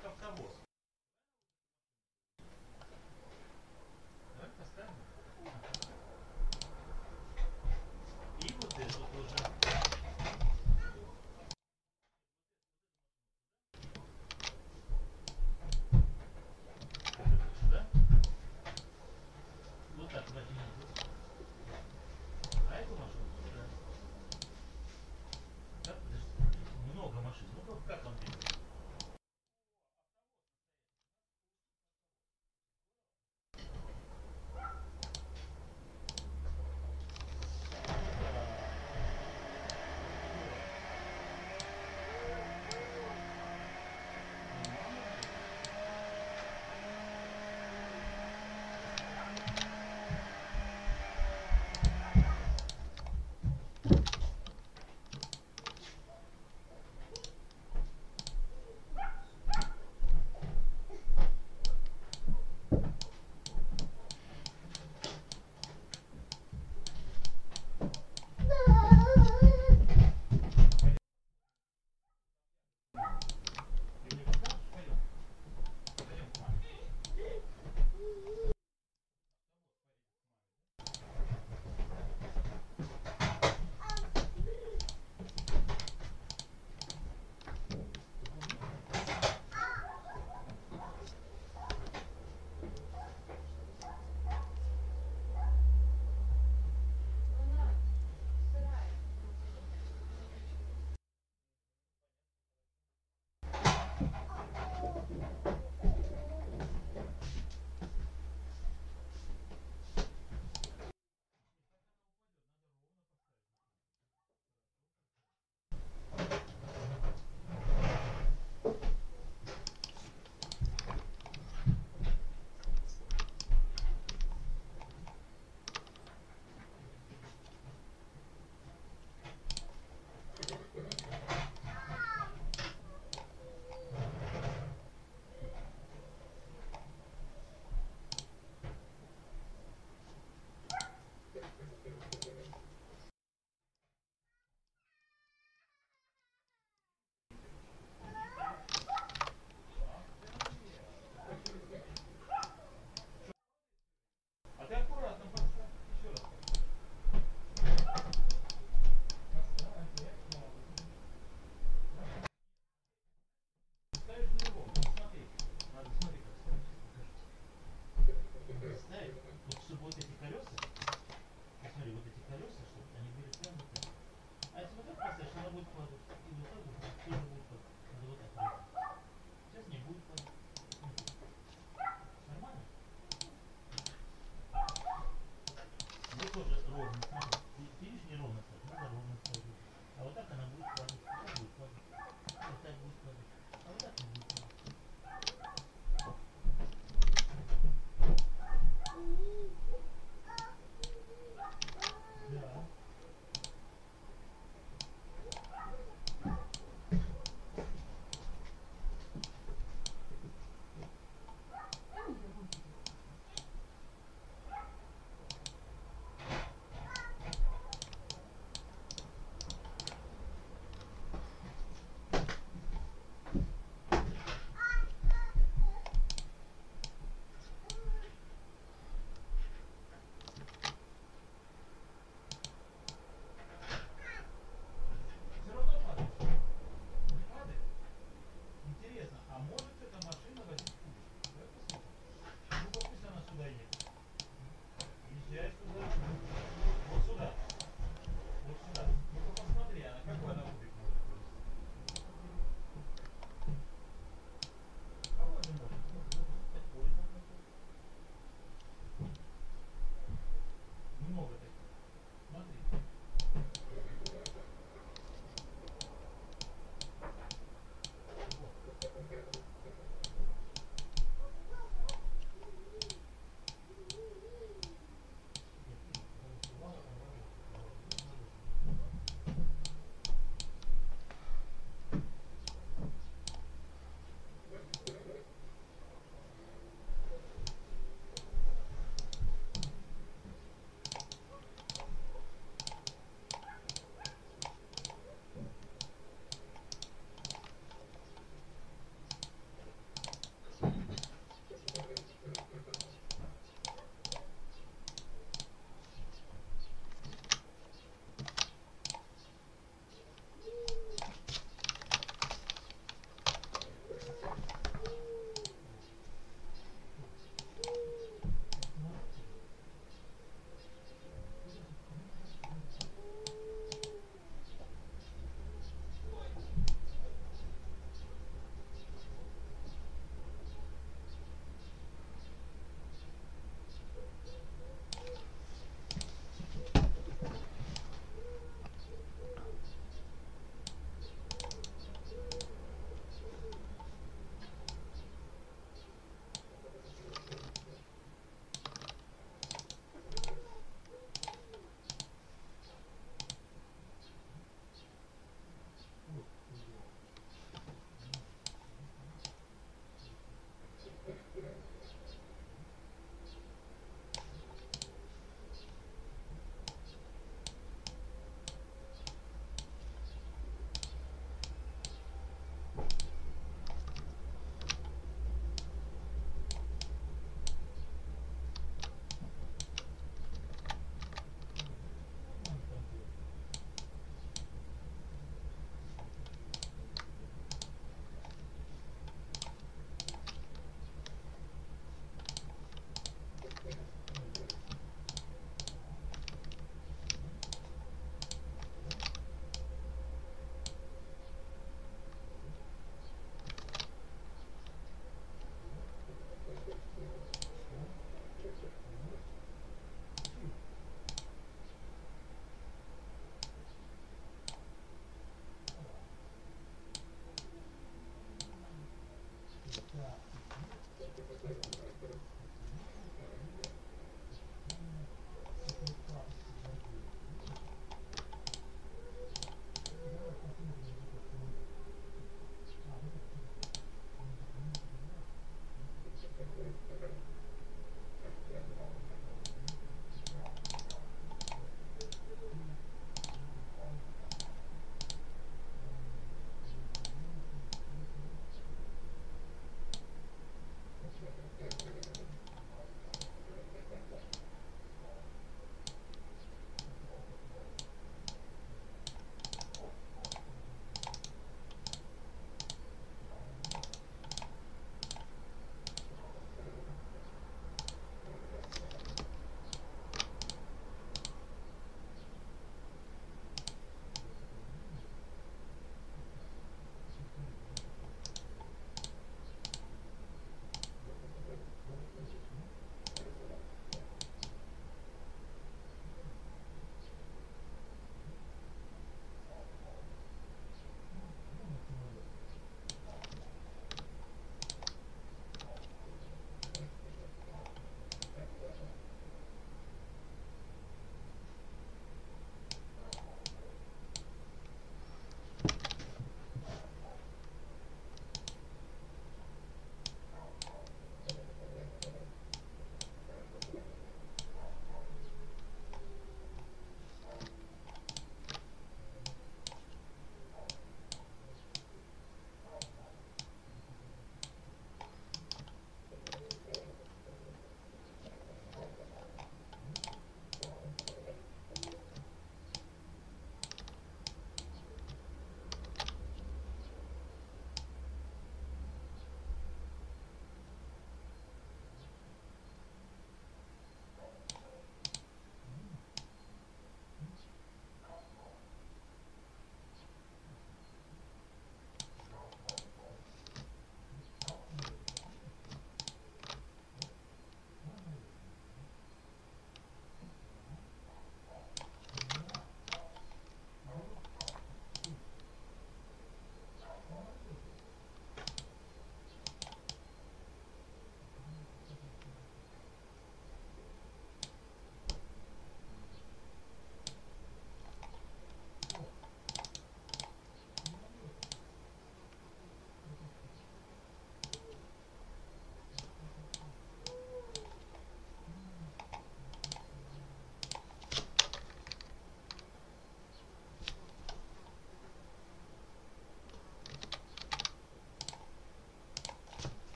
как автовоз.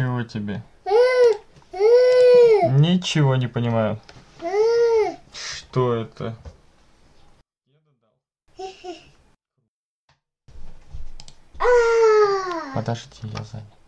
Чего тебе? Ничего не понимаю. Что это? Подожди, я занят.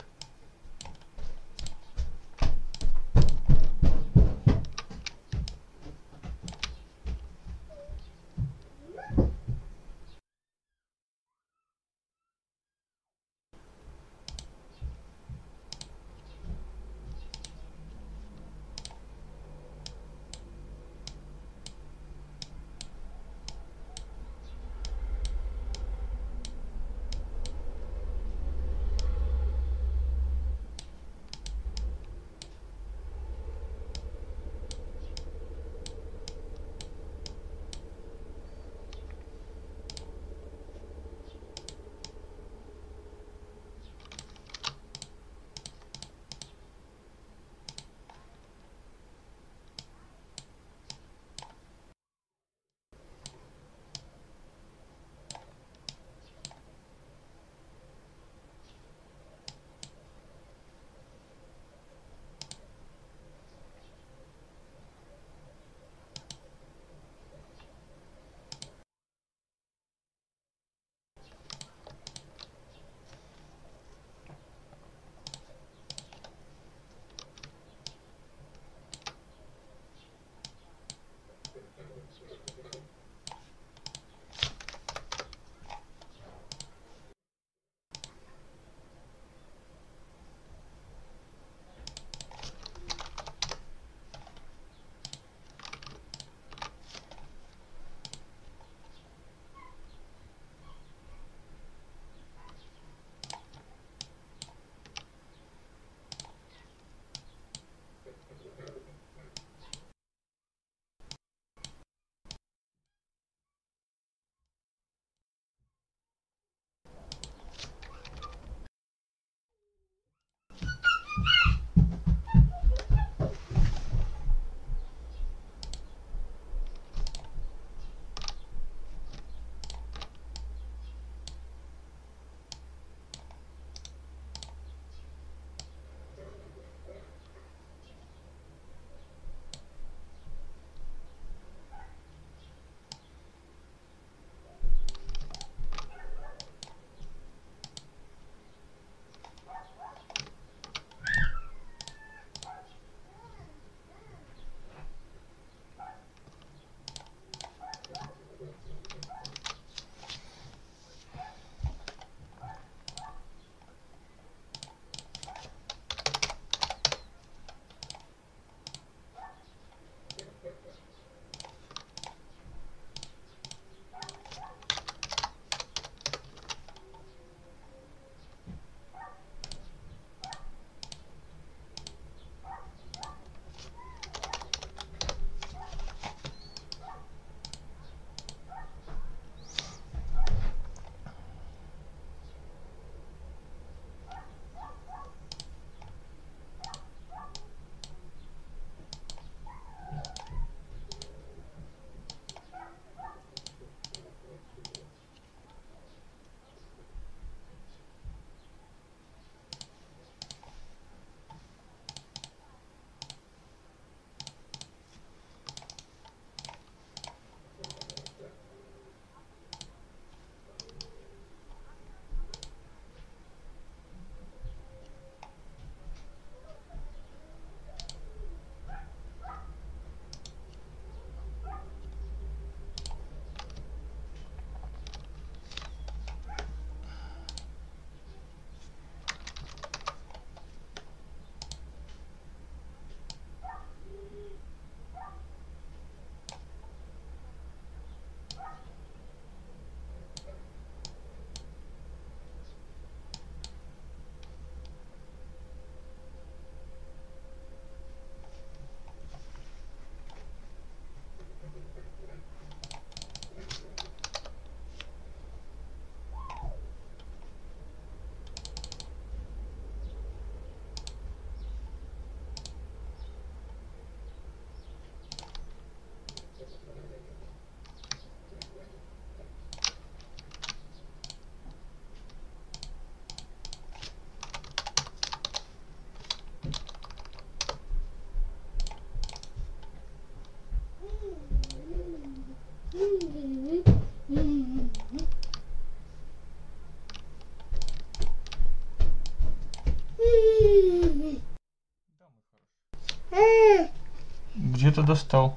Ты достал?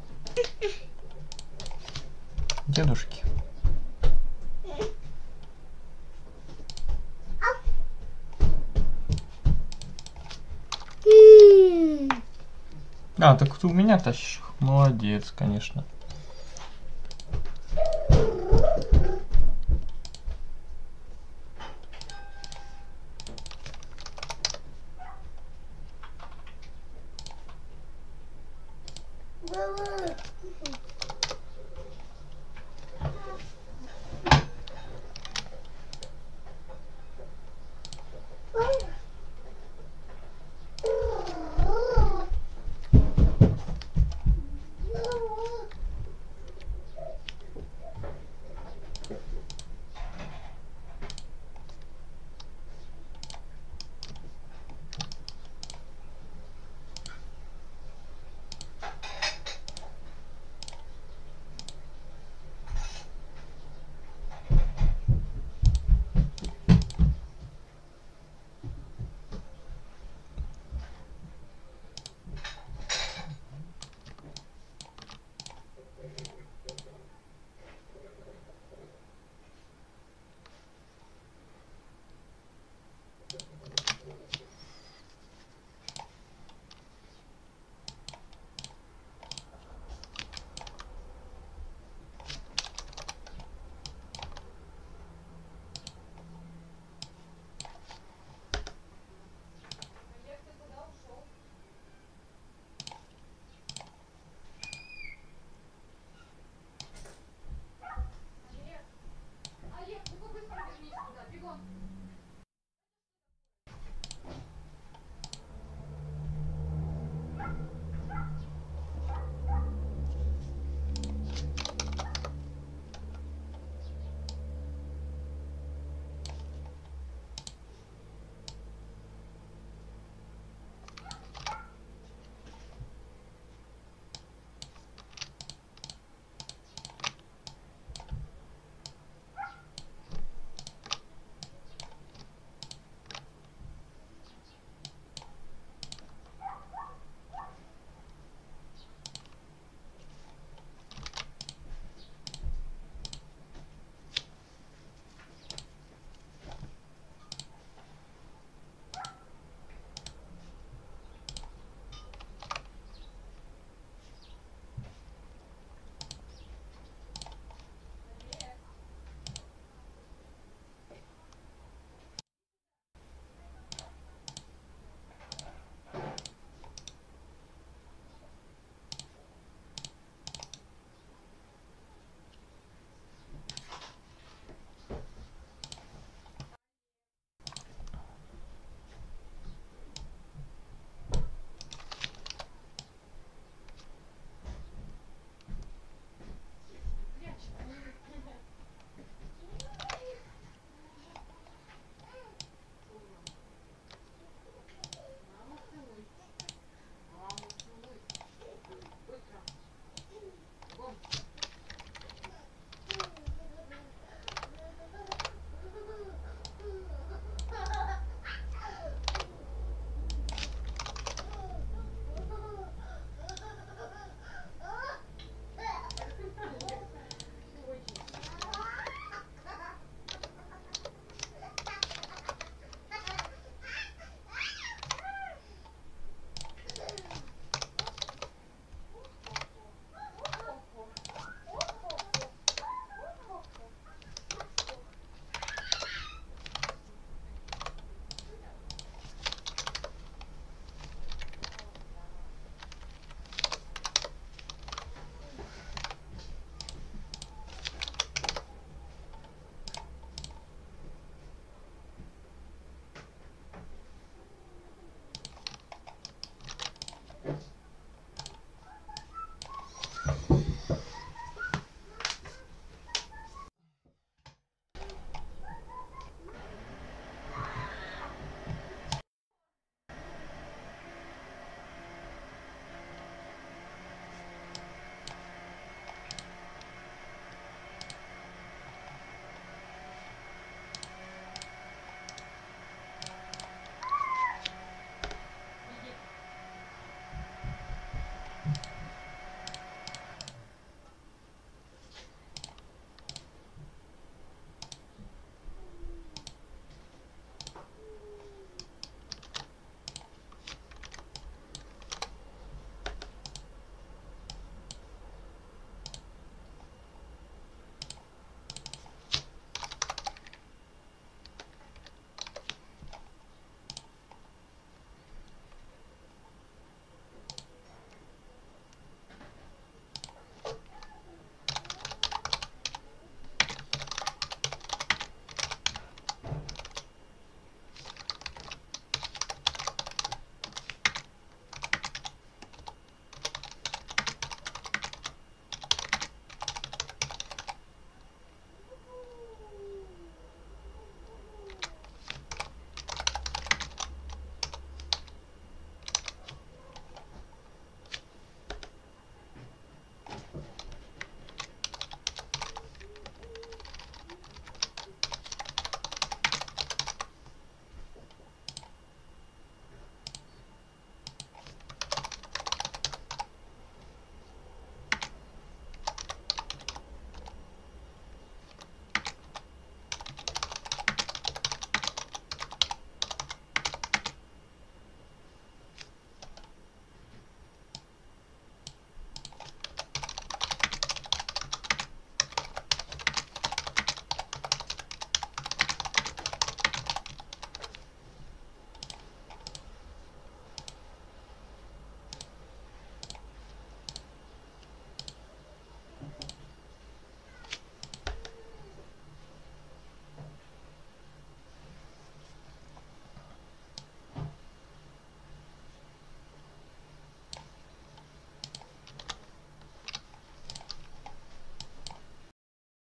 Дедушки. А, так ты у меня тащишь. Молодец, конечно.